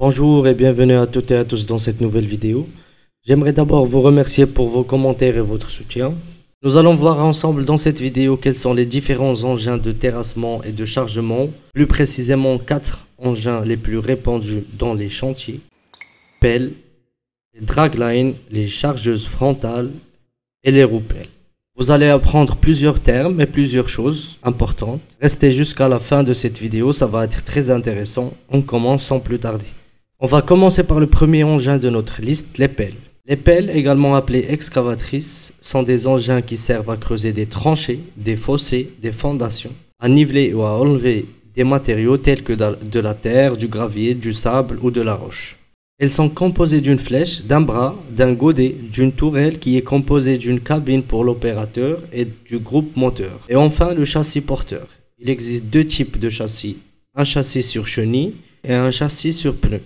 Bonjour et bienvenue à toutes et à tous dans cette nouvelle vidéo. J'aimerais d'abord vous remercier pour vos commentaires et votre soutien. Nous allons voir ensemble dans cette vidéo quels sont les différents engins de terrassement et de chargement, plus précisément quatre engins les plus répandus dans les chantiers, pelles, les draglines, les chargeuses frontales et les roues pelles. Vous allez apprendre plusieurs termes et plusieurs choses importantes. Restez jusqu'à la fin de cette vidéo, ça va être très intéressant. On commence sans plus tarder. On va commencer par le premier engin de notre liste, les pelles. Les pelles, également appelées excavatrices, sont des engins qui servent à creuser des tranchées, des fossés, des fondations, à niveler ou à enlever des matériaux tels que de la terre, du gravier, du sable ou de la roche. Elles sont composées d'une flèche, d'un bras, d'un godet, d'une tourelle qui est composée d'une cabine pour l'opérateur et du groupe moteur. Et enfin le châssis porteur. Il existe deux types de châssis, un châssis sur chenille et un châssis sur pneu.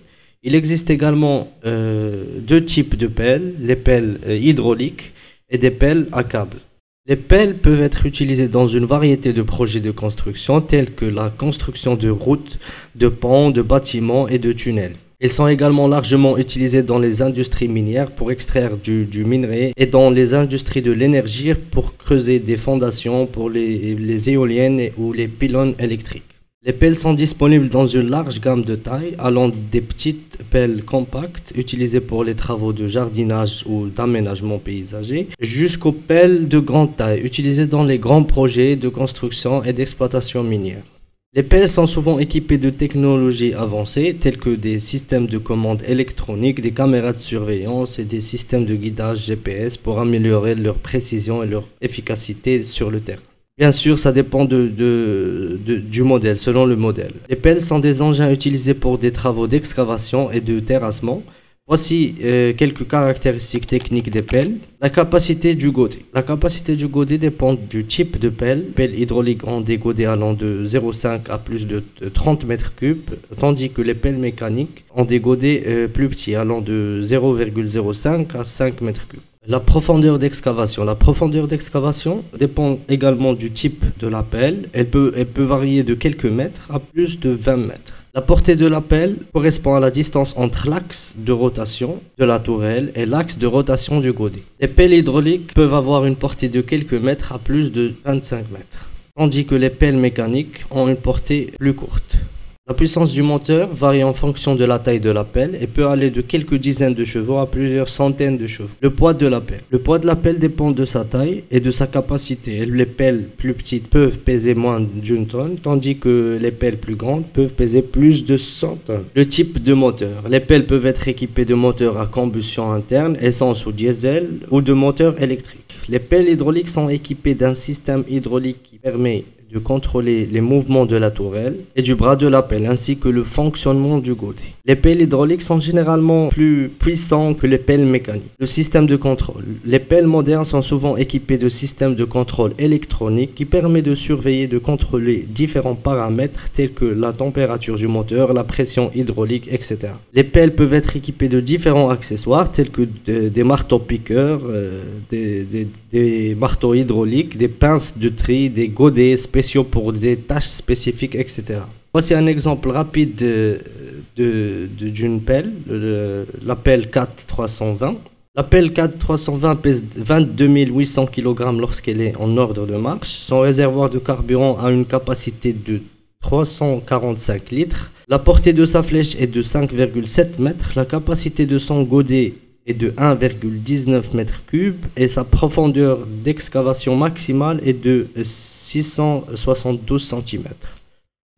Il existe également euh, deux types de pelles, les pelles euh, hydrauliques et des pelles à câble. Les pelles peuvent être utilisées dans une variété de projets de construction tels que la construction de routes, de ponts, de bâtiments et de tunnels. Ils sont également largement utilisés dans les industries minières pour extraire du, minerai et dans les industries de l'énergie pour creuser des fondations pour les, éoliennes ou les pylônes électriques. Les pelles sont disponibles dans une large gamme de tailles, allant des petites pelles compactes utilisées pour les travaux de jardinage ou d'aménagement paysager, jusqu'aux pelles de grande taille utilisées dans les grands projets de construction et d'exploitation minière. Les pelles sont souvent équipées de technologies avancées telles que des systèmes de commande électroniques, des caméras de surveillance et des systèmes de guidage GPS pour améliorer leur précision et leur efficacité sur le terrain. Bien sûr, ça dépend du modèle, selon le modèle. Les pelles sont des engins utilisés pour des travaux d'excavation et de terrassement Voici euh, quelques caractéristiques techniques des pelles. La capacité du godet. La capacité du godet dépend du type de pelle. Pelles hydrauliques ont des godets allant de 0,5 à plus de 30 mètres cubes, tandis que les pelles mécaniques ont des godets euh, plus petits allant de 0,05 à 5 mètres cubes. La profondeur d'excavation. La profondeur d'excavation dépend également du type de la pelle. Elle peut, varier de quelques mètres à plus de 20 mètres. La portée de la pelle correspond à la distance entre l'axe de rotation de la tourelle et l'axe de rotation du godet. Les pelles hydrauliques peuvent avoir une portée de quelques mètres à plus de 25 mètres, tandis que les pelles mécaniques ont une portée plus courte. La puissance du moteur varie en fonction de la taille de la pelle et peut aller de quelques dizaines de chevaux à plusieurs centaines de chevaux. Le poids de la pelle. Le poids de la pelle dépend de sa taille et de sa capacité. Les pelles plus petites peuvent peser moins d'une tonne, tandis que les pelles plus grandes peuvent peser plus de 100 tonnes. Le type de moteur. Les pelles peuvent être équipées de moteurs à combustion interne, essence ou diesel, ou de moteurs électriques. Les pelles hydrauliques sont équipées d'un système hydraulique qui permet de contrôler les mouvements de la tourelle et du bras de la pelle ainsi que le fonctionnement du godet. Les pelles hydrauliques sont généralement plus puissants que les pelles mécaniques. Le système de contrôle. Les pelles modernes sont souvent équipées de systèmes de contrôle électronique qui permet de surveiller et de contrôler différents paramètres tels que la température du moteur, la pression hydraulique, etc. Les pelles peuvent être équipées de différents accessoires tels que des marteaux piqueurs, euh, des, des marteaux hydrauliques, des pinces de tri, des godets spéciaux pour des tâches spécifiques, etc. Voici un exemple rapide d'une pelle, la pelle 4320. La pelle 4320 pèse 22 800 kg lorsqu'elle est en ordre de marche. Son réservoir de carburant a une capacité de 345 litres. La portée de sa flèche est de 5,7 mètres. La capacité de son godet est de 1,19 m3 et sa profondeur d'excavation maximale est de 672 cm.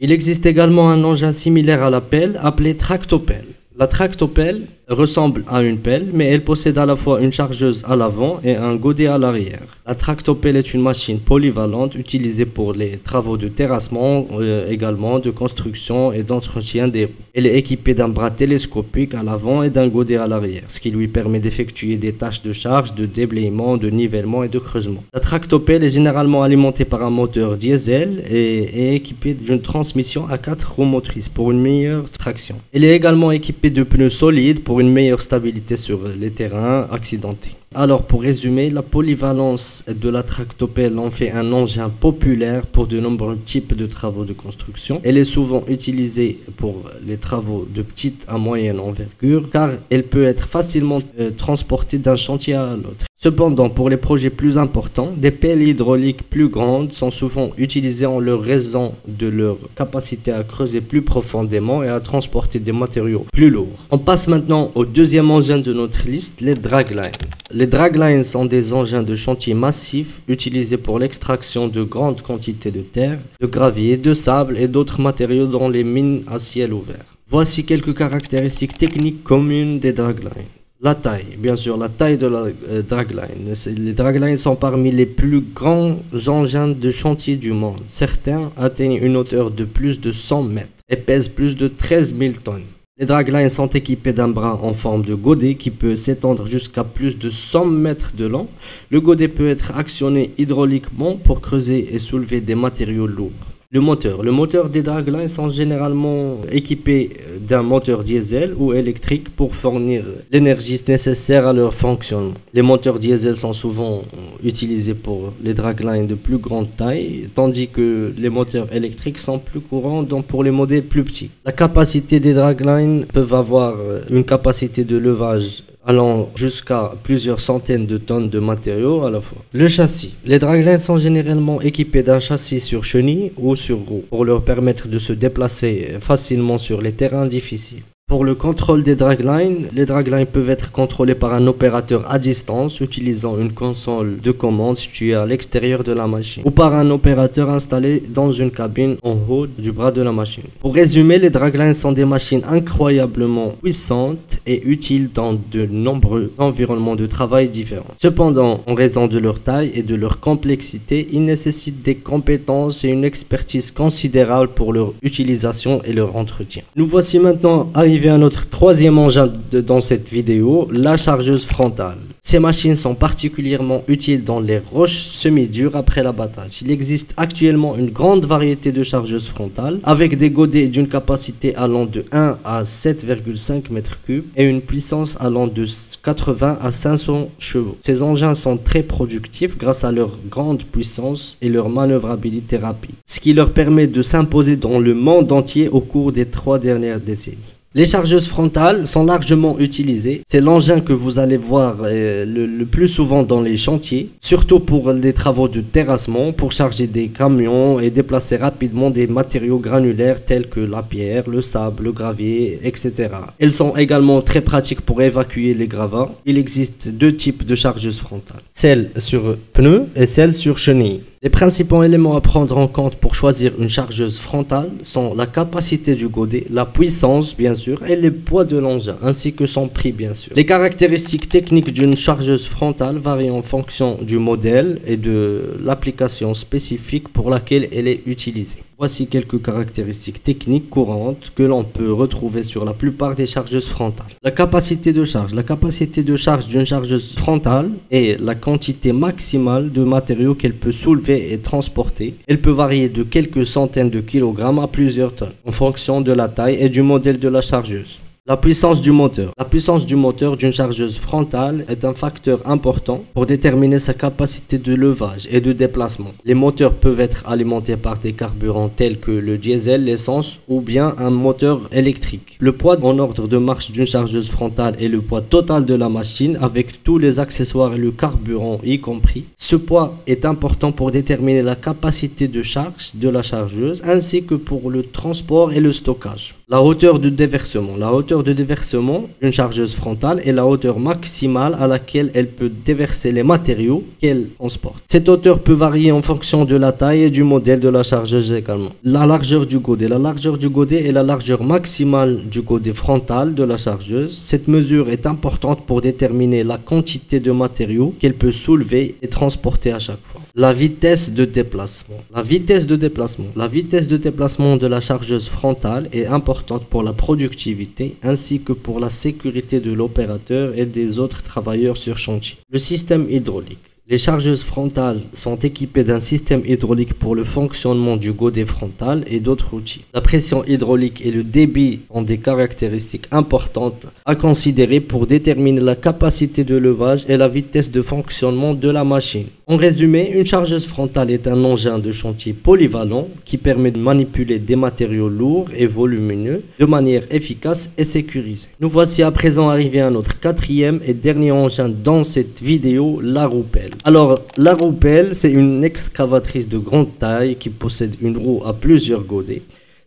Il existe également un engin similaire à la pelle appelé tractopelle. La tractopelle ressemble à une pelle, mais elle possède à la fois une chargeuse à l'avant et un godet à l'arrière. La tractopelle est une machine polyvalente utilisée pour les travaux de terrassement, euh, également de construction et d'entretien des roues. Elle est équipée d'un bras télescopique à l'avant et d'un godet à l'arrière, ce qui lui permet d'effectuer des tâches de charge, de déblayement, de nivellement et de creusement. La tractopelle est généralement alimentée par un moteur diesel et est équipée d'une transmission à 4 roues motrices pour une meilleure traction. Elle est également équipée de pneus solides pour une meilleure stabilité sur les terrains accidentés. Alors pour résumer, la polyvalence de la tractopelle en fait un engin populaire pour de nombreux types de travaux de construction. Elle est souvent utilisée pour les travaux de petite à moyenne envergure car elle peut être facilement euh, transportée d'un chantier à l'autre. Cependant, pour les projets plus importants, des pelles hydrauliques plus grandes sont souvent utilisées en leur raison de leur capacité à creuser plus profondément et à transporter des matériaux plus lourds. On passe maintenant au deuxième engin de notre liste, les draglines. Les draglines sont des engins de chantier massifs utilisés pour l'extraction de grandes quantités de terre, de gravier, de sable et d'autres matériaux dans les mines à ciel ouvert. Voici quelques caractéristiques techniques communes des draglines. La taille, bien sûr, la taille de la euh, dragline. Les draglines sont parmi les plus grands engins de chantier du monde. Certains atteignent une hauteur de plus de 100 mètres et pèsent plus de 13 000 tonnes. Les draglines sont équipés d'un bras en forme de godet qui peut s'étendre jusqu'à plus de 100 mètres de long. Le godet peut être actionné hydrauliquement pour creuser et soulever des matériaux lourds. Le moteur. Le moteur des draglines sont généralement équipés d'un moteur diesel ou électrique pour fournir l'énergie nécessaire à leur fonctionnement. Les moteurs diesel sont souvent utilisés pour les draglines de plus grande taille, tandis que les moteurs électriques sont plus courants donc pour les modèles plus petits. La capacité des draglines peuvent avoir une capacité de levage allant jusqu'à plusieurs centaines de tonnes de matériaux à la fois. Le châssis. Les draglines sont généralement équipés d'un châssis sur chenille ou sur roue pour leur permettre de se déplacer facilement sur les terrains difficiles. Pour le contrôle des draglines, les draglines peuvent être contrôlés par un opérateur à distance utilisant une console de commande située à l'extérieur de la machine ou par un opérateur installé dans une cabine en haut du bras de la machine. Pour résumer, les draglines sont des machines incroyablement puissantes et utiles dans de nombreux environnements de travail différents. Cependant, en raison de leur taille et de leur complexité, ils nécessitent des compétences et une expertise considérable pour leur utilisation et leur entretien. Nous voici maintenant arrivés à notre troisième engin dans cette vidéo, la chargeuse frontale. Ces machines sont particulièrement utiles dans les roches semi-dures après l'abattage. Il existe actuellement une grande variété de chargeuses frontales avec des godets d'une capacité allant de 1 à 7,5 m3 et une puissance allant de 80 à 500 chevaux. Ces engins sont très productifs grâce à leur grande puissance et leur manœuvrabilité rapide, ce qui leur permet de s'imposer dans le monde entier au cours des trois dernières décennies. Les chargeuses frontales sont largement utilisées. C'est l'engin que vous allez voir euh, le, plus souvent dans les chantiers, surtout pour les travaux de terrassement, pour charger des camions et déplacer rapidement des matériaux granulaires tels que la pierre, le sable, le gravier, etc. Elles sont également très pratiques pour évacuer les gravats. Il existe deux types de chargeuses frontales, celle sur pneu et celle sur chenille. Les principaux éléments à prendre en compte pour choisir une chargeuse frontale sont la capacité du godet, la puissance bien sûr et le poids de l'engin ainsi que son prix bien sûr. Les caractéristiques techniques d'une chargeuse frontale varient en fonction du modèle et de l'application spécifique pour laquelle elle est utilisée. Voici quelques caractéristiques techniques courantes que l'on peut retrouver sur la plupart des chargeuses frontales. La capacité de charge. La capacité de charge d'une chargeuse frontale est la quantité maximale de matériaux qu'elle peut soulever et transporter. Elle peut varier de quelques centaines de kilogrammes à plusieurs tonnes en fonction de la taille et du modèle de la chargeuse. La puissance du moteur. La puissance du moteur d'une chargeuse frontale est un facteur important pour déterminer sa capacité de levage et de déplacement. Les moteurs peuvent être alimentés par des carburants tels que le diesel, l'essence ou bien un moteur électrique. Le poids en ordre de marche d'une chargeuse frontale est le poids total de la machine avec tous les accessoires et le carburant y compris. Ce poids est important pour déterminer la capacité de charge de la chargeuse ainsi que pour le transport et le stockage. La hauteur de déversement. La hauteur de déversement d'une chargeuse frontale est la hauteur maximale à laquelle elle peut déverser les matériaux qu'elle transporte. Cette hauteur peut varier en fonction de la taille et du modèle de la chargeuse également. La largeur du godet. La largeur du godet est la largeur maximale du godet frontal de la chargeuse. Cette mesure est importante pour déterminer la quantité de matériaux qu'elle peut soulever et transporter à chaque fois. La vitesse de déplacement. La vitesse de déplacement. La vitesse de déplacement de la chargeuse frontale est importante pour la productivité ainsi que pour la sécurité de l'opérateur et des autres travailleurs sur chantier. Le système hydraulique. Les chargeuses frontales sont équipées d'un système hydraulique pour le fonctionnement du godet frontal et d'autres outils. La pression hydraulique et le débit ont des caractéristiques importantes à considérer pour déterminer la capacité de levage et la vitesse de fonctionnement de la machine. En résumé, une chargeuse frontale est un engin de chantier polyvalent qui permet de manipuler des matériaux lourds et volumineux de manière efficace et sécurisée. Nous voici à présent arrivés à notre quatrième et dernier engin dans cette vidéo, la roupelle. Alors, la roupelle, c'est une excavatrice de grande taille qui possède une roue à plusieurs godets.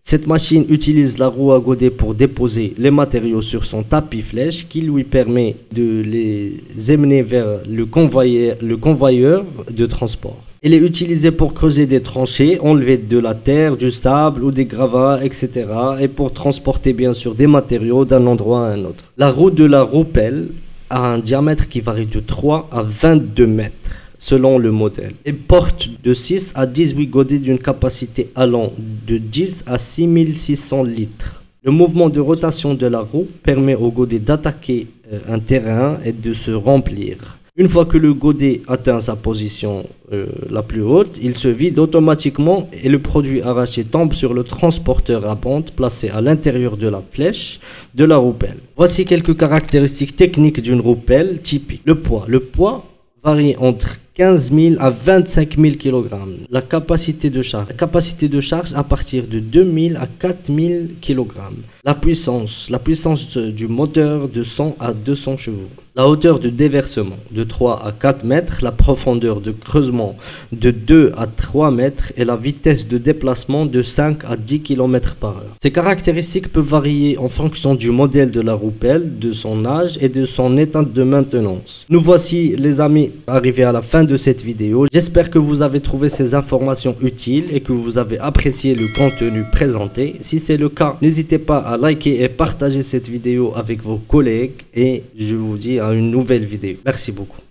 Cette machine utilise la roue à godet pour déposer les matériaux sur son tapis flèche qui lui permet de les amener vers le convoyeur, le convoyeur de transport. Elle est utilisée pour creuser des tranchées, enlever de la terre, du sable ou des gravats, etc. et pour transporter bien sûr des matériaux d'un endroit à un autre. La roue de la roupelle a un diamètre qui varie de 3 à 22 mètres selon le modèle et porte de 6 à 18 godets d'une capacité allant de 10 à 6600 litres. Le mouvement de rotation de la roue permet au godet d'attaquer euh, un terrain et de se remplir. Une fois que le godet atteint sa position euh, la plus haute, il se vide automatiquement et le produit arraché tombe sur le transporteur à pente placé à l'intérieur de la flèche de la roupelle. Voici quelques caractéristiques techniques d'une roupelle typique. Le poids. Le poids varie entre 15 000 à 25 000 kg. La capacité de charge. La capacité de charge à partir de 2 000 à 4 000 kg. La puissance. La puissance du moteur de 100 à 200 chevaux. La hauteur de déversement de 3 à 4 mètres, la profondeur de creusement de 2 à 3 mètres et la vitesse de déplacement de 5 à 10 km par heure. Ces caractéristiques peuvent varier en fonction du modèle de la roupelle, de son âge et de son état de maintenance. Nous voici les amis arrivés à la fin de cette vidéo. J'espère que vous avez trouvé ces informations utiles et que vous avez apprécié le contenu présenté. Si c'est le cas, n'hésitez pas à liker et partager cette vidéo avec vos collègues et je vous dis une nouvelle vidéo. Merci beaucoup.